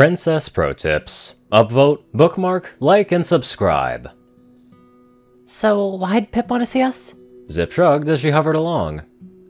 Princess Pro Tips. Upvote, bookmark, like, and subscribe. So why'd Pipp want to see us? Zipp shrugged as she hovered along.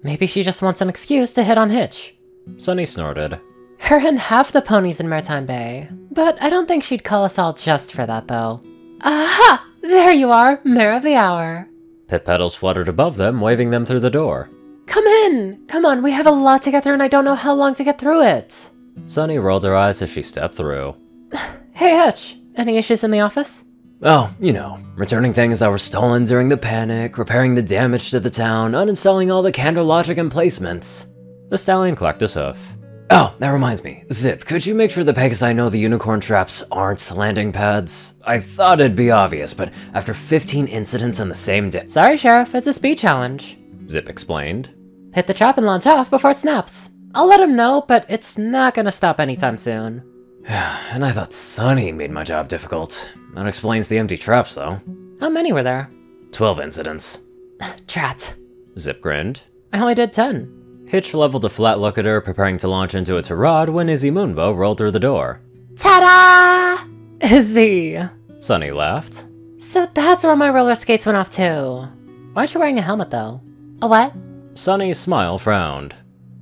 Maybe she just wants an excuse to hit on Hitch. Sunny snorted. Her and half the ponies in Maretime Bay. But I don't think she'd call us all just for that, though. Aha! There you are, Mare of the Hour. Pipp petals fluttered above them, waving them through the door. Come in! Come on, we have a lot to get through and I don't know how long to get through it. Sunny rolled her eyes as she stepped through. Hey, Hutch, Any issues in the office? Oh, you know, returning things that were stolen during the panic, repairing the damage to the town, uninstalling all the Candlelogic emplacements. The stallion clacked his hoof. Oh, that reminds me. Zipp, could you make sure the Pegasi know the unicorn traps aren't landing pads? I thought it'd be obvious, but after 15 incidents in the same day- Sorry, Sheriff, it's a speed challenge. Zipp explained. Hit the trap and launch off before it snaps. I'll let him know, but it's not gonna stop anytime soon. and I thought Sunny made my job difficult. That explains the empty traps, though. How many were there? 12 incidents. Drat. Zipp grinned. I only did 10. Hitch leveled a flat look at her, preparing to launch into a tirade when Izzy Moonbow rolled through the door. Ta-da! Izzy. Sunny laughed. So that's where my roller skates went off to. Why aren't you wearing a helmet though? A what? Sunny's smile frowned.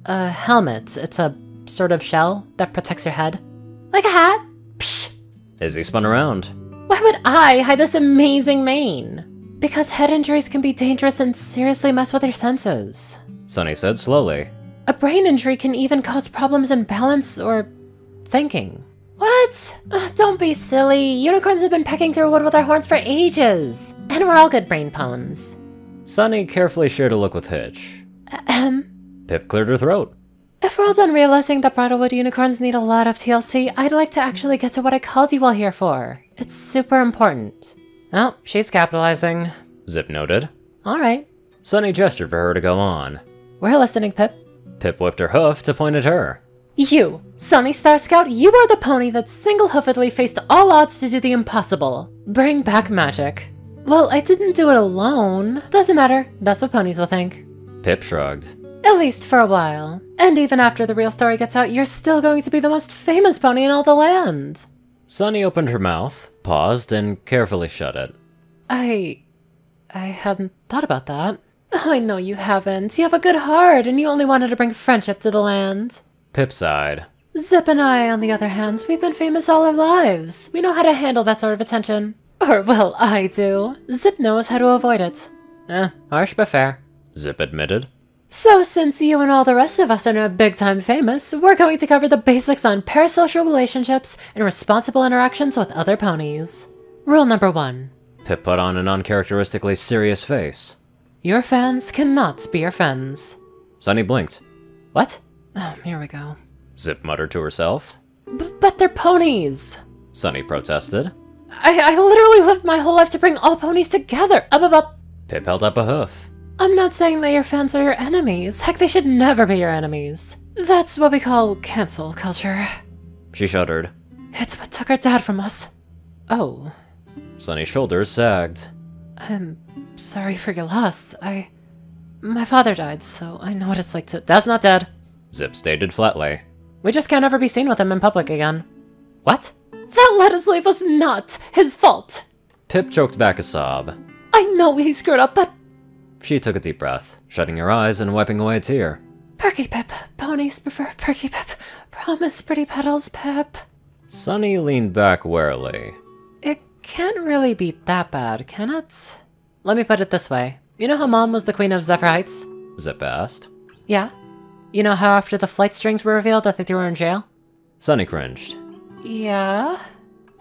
A helmet. It's a sort of shell that protects your head. Like a hat? Psh. Izzy spun around. Why would I hide this amazing mane? Because head injuries can be dangerous and seriously mess with your senses. Sunny said slowly. A brain injury can even cause problems in balance or thinking. What? Ugh, don't be silly. Unicorns have been pecking through wood with their horns for ages. And we're all good brain pones. Sunny carefully shared a look with Hitch. Ahem. Pipp cleared her throat. If we're all done realizing that Bridlewood unicorns need a lot of TLC, I'd like to actually get to what I called you all here for. It's super important. Oh, she's capitalizing. Zipp noted. Alright. Sunny gestured for her to go on. We're listening, Pipp. Pipp whipped her hoof to point at her. You, Sunny Star Scout, you are the pony that single-hoofedly faced all odds to do the impossible. Bring back magic. Well, I didn't do it alone. Doesn't matter. That's what ponies will think. Pipp shrugged. At least for a while. And even after the real story gets out, you're still going to be the most famous pony in all the land. Sunny opened her mouth, paused, and carefully shut it. I... I hadn't thought about that. I know you haven't. You have a good heart, and you only wanted to bring friendship to the land. Pipp sighed. Zipp and I, on the other hand, we've been famous all our lives. We know how to handle that sort of attention. Or, well, I do. Zipp knows how to avoid it. Eh, harsh but fair. Zipp admitted. So, since you and all the rest of us are now big time famous, we're going to cover the basics on parasocial relationships and responsible interactions with other ponies. Rule number one Pipp put on an uncharacteristically serious face. Your fans cannot be your friends. Sunny blinked. What? Oh, here we go. Zipp muttered to herself. B but they're ponies! Sunny protested. I, I literally lived my whole life to bring all ponies together! Up, up, up! Pipp held up a hoof. I'm not saying that your fans are your enemies. Heck, they should never be your enemies. That's what we call cancel culture. She shuddered. It's what took our dad from us. Oh. Sunny's shoulders sagged. I'm sorry for your loss. I. My father died, so I know what it's like to. Dad's not dead. Zipp stated flatly. We just can't ever be seen with him in public again. What? That let us leave was not his fault. Pipp choked back a sob. I know he screwed up, but She took a deep breath, shutting her eyes and wiping away a tear. Perky Pipp. Ponies prefer Perky Pipp. Promise, pretty petals, Pipp. Sunny leaned back warily. It can't really be that bad, can it? Let me put it this way. You know how Mom was the queen of Zephyr Heights? Zipp asked. Yeah. You know how after the flight strings were revealed that they threw her in jail? Sunny cringed. Yeah.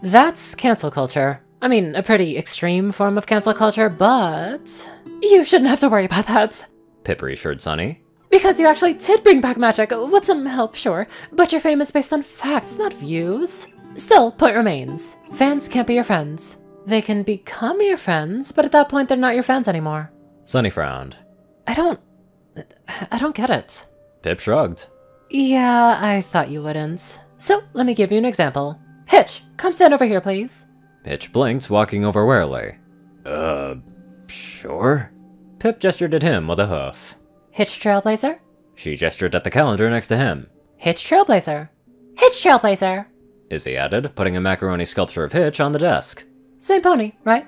That's cancel culture. I mean, a pretty extreme form of cancel culture, but... You shouldn't have to worry about that. Pipp reassured Sunny. Because you actually did bring back magic, with some help, sure, but your fame is based on facts, not views. Still, point remains. Fans can't be your friends. They can become your friends, but at that point they're not your fans anymore. Sunny frowned. I don't... I don't get it. Pipp shrugged. Yeah, I thought you wouldn't. So, let me give you an example. Hitch, come stand over here, please. Hitch blinked, walking over warily. Uh, sure? Pipp gestured at him with a hoof. Hitch Trailblazer? She gestured at the calendar next to him. Hitch Trailblazer. Hitch Trailblazer. Izzy added, putting a macaroni sculpture of Hitch on the desk. Same pony, right?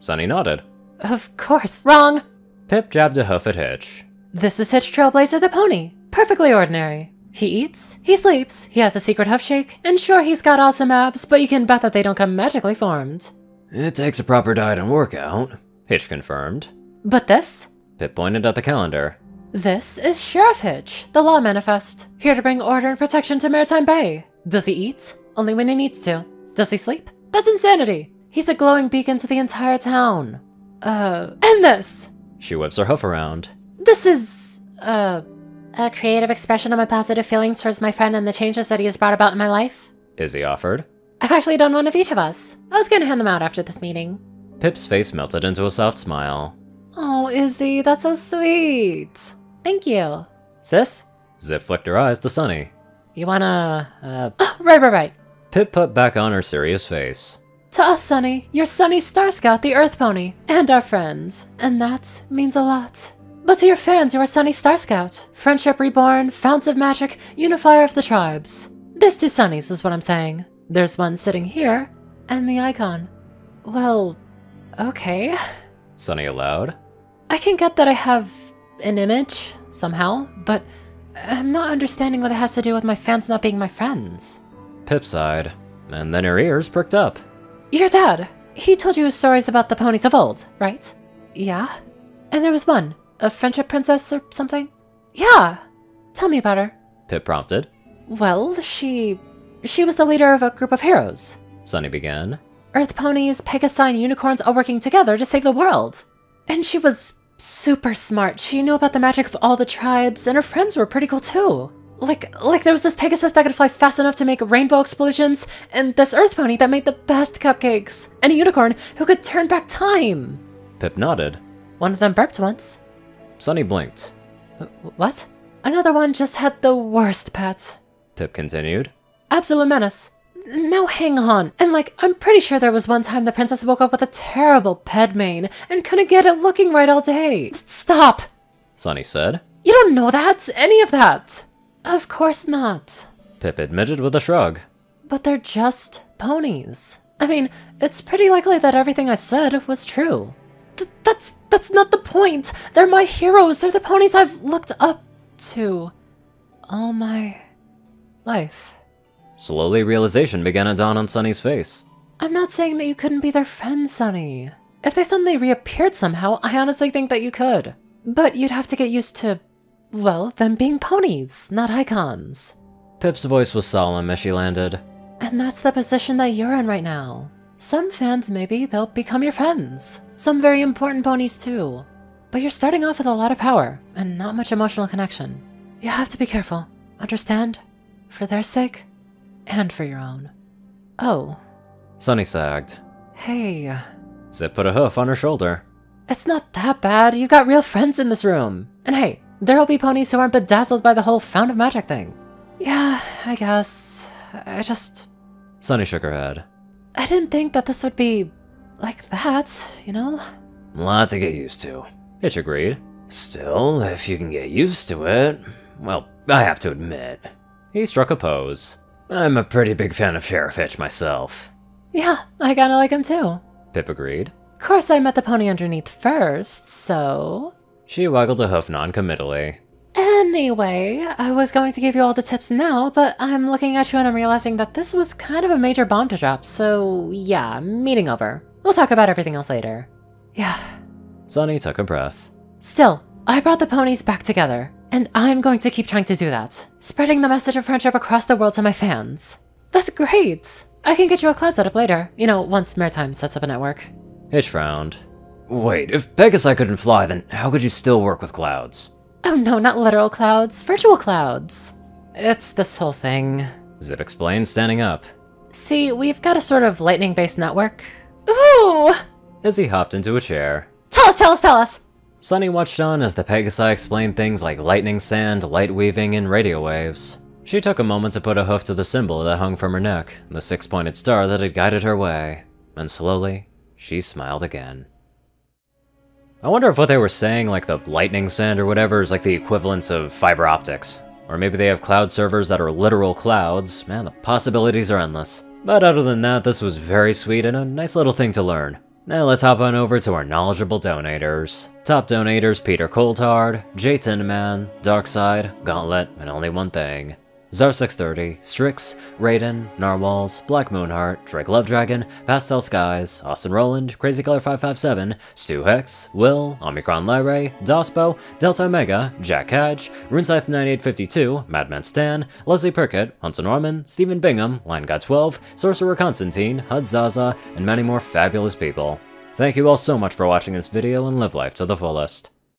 Sunny nodded. Of course. Wrong! Pipp jabbed a hoof at Hitch. This is Hitch Trailblazer the pony. Perfectly ordinary. He eats, he sleeps, he has a secret hoof shake, and sure, he's got awesome abs, but you can bet that they don't come magically formed. It takes a proper diet and workout, Hitch confirmed. But this? Pipp pointed at the calendar. This is Sheriff Hitch, the law manifest, here to bring order and protection to Maretime Bay. Does he eat? Only when he needs to. Does he sleep? That's insanity. He's a glowing beacon to the entire town. Uh, and this! She whips her hoof around. This is, uh, a creative expression of my positive feelings towards my friend and the changes that he has brought about in my life. Izzy offered. I've actually done one of each of us. I was gonna hand them out after this meeting. Pipp's face melted into a soft smile. Oh, Izzy, that's so sweet. Thank you. Sis? Zipp flicked her eyes to Sunny. You wanna, uh, right, right, right. Pipp put back on her serious face. To us, Sunny, you're Sunny Star Scout, the Earth Pony, and our friends. And that means a lot. But to your fans, you are Sunny Star Scout, Friendship Reborn, Fount of Magic, Unifier of the Tribes. There's two Sunnies, is what I'm saying. There's one sitting here, and the icon. Well, okay. Sunny allowed. I can get that I have an image, somehow, but I'm not understanding what it has to do with my fans not being my friends. Pipp sighed, and then her ears pricked up. Your dad, he told you stories about the ponies of old, right? Yeah? And there was one, a friendship princess or something? Yeah! Tell me about her. Pipp prompted. Well, she. she was the leader of a group of heroes. Sunny began. Earth ponies, Pegasi, and unicorns all working together to save the world. And she was super smart. She knew about the magic of all the tribes, and her friends were pretty cool too. Like, like there was this Pegasus that could fly fast enough to make rainbow explosions, and this Earth pony that made the best cupcakes, and a unicorn who could turn back time. Pipp nodded. One of them burped once. Sunny blinked. What? Another one just had the worst pets. Pipp continued. Absolute menace. Now hang on. And like, I'm pretty sure there was one time the princess woke up with a terrible ped mane and couldn't get it looking right all day. Stop! Sunny said. You don't know that, any of that. Of course not. Pipp admitted with a shrug. But they're just ponies. I mean, it's pretty likely that everything I said was true. Th- that's that's not the point. They're my heroes. They're the ponies I've looked up to all my life. Slowly, realization began to dawn on Sunny's face. I'm not saying that you couldn't be their friend, Sunny. If they suddenly reappeared somehow, I honestly think that you could. But you'd have to get used to, well, them being ponies, not icons. Pipp's voice was solemn as she landed. And that's the position that you're in right now. Some fans, maybe, they'll become your friends. Some very important ponies, too. But you're starting off with a lot of power and not much emotional connection. You have to be careful. Understand? For their sake and for your own. Oh, Sunny sagged. hey. Zipp put a hoof on her shoulder. It's not that bad. you've got real friends in this room. And hey, there'll be ponies who aren't bedazzled by the whole Fount of Magic thing. Yeah, I guess. I just. Sunny shook her head. I didn't think that this would be like that, you know? Lot to get used to. Hitch agreed. Still, if you can get used to it, well, I have to admit. He struck a pose. I'm a pretty big fan of Sheriff Hitch myself. Yeah, I kinda like him too. Pipp agreed. Of course, I met the pony underneath first, so. She waggled a hoof non-committally. Anyway, I was going to give you all the tips now, but I'm looking at you and I'm realizing that this was kind of a major bomb to drop, so yeah, meeting over. We'll talk about everything else later. Yeah. Sunny took a breath. Still, I brought the ponies back together, and I'm going to keep trying to do that, spreading the message of friendship across the world to my fans. That's great! I can get you a cloud setup later, you know, once Maretime sets up a network. Hitch frowned. Wait, if Pegasi couldn't fly, then how could you still work with clouds? Oh no, not literal clouds, virtual clouds. It's this whole thing. Zipp explained, standing up. See, we've got a sort of lightning based network. Ooh! As he hopped into a chair. Tell us, tell us, tell us! Sunny watched on as the Pegasi explained things like lightning sand, light weaving, and radio waves. She took a moment to put a hoof to the symbol that hung from her neck, the six-pointed star that had guided her way, and slowly, she smiled again. I wonder if what they were saying, like the lightning sand or whatever, is like the equivalent of fiber optics. Or maybe they have cloud servers that are literal clouds. Man, the possibilities are endless. But other than that, this was very sweet and a nice little thing to learn. Now let's hop on over to our knowledgeable donators. Top donators Peter Coulthard, J Tinman, Darkside, Gauntlet, and only one thing. Zar630, Strix, Rayden, Narwhals, Black Moonheart, Drake Love Dragon, Pastel Skies, Austin Roland, Crazy Color 557, Stew Hex, Will, Omicron Lyrae, Dospo, Delta Omega, Jack Hadge, RuneScythe 9852, Madman Stan, Leslie Perkett, Hunter Norman, Stephen Bingham, Line God 12, Sorcerer Constantine, Hud Zaza, and many more fabulous people. Thank you all so much for watching this video and live life to the fullest.